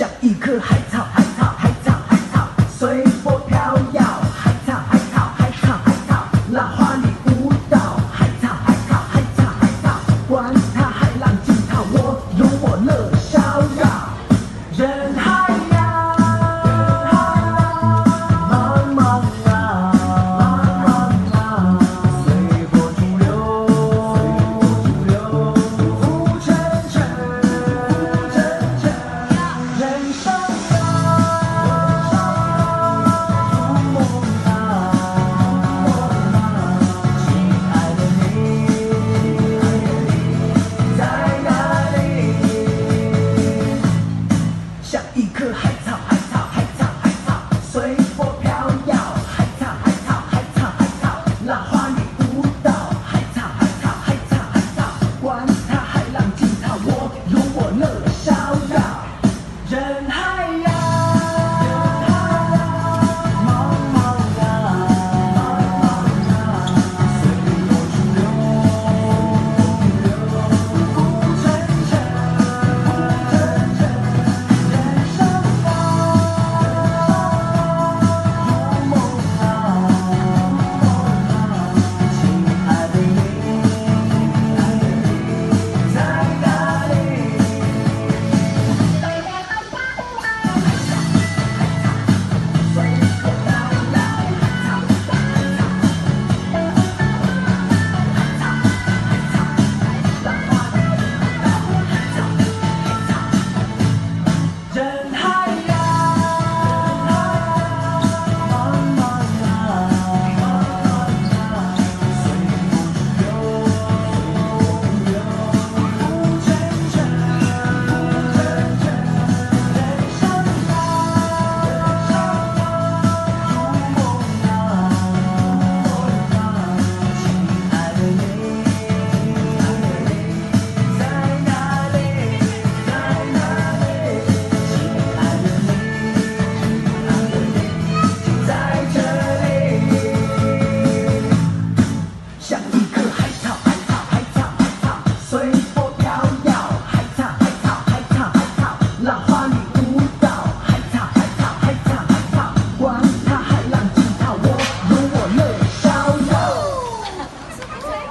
像一颗海草，草，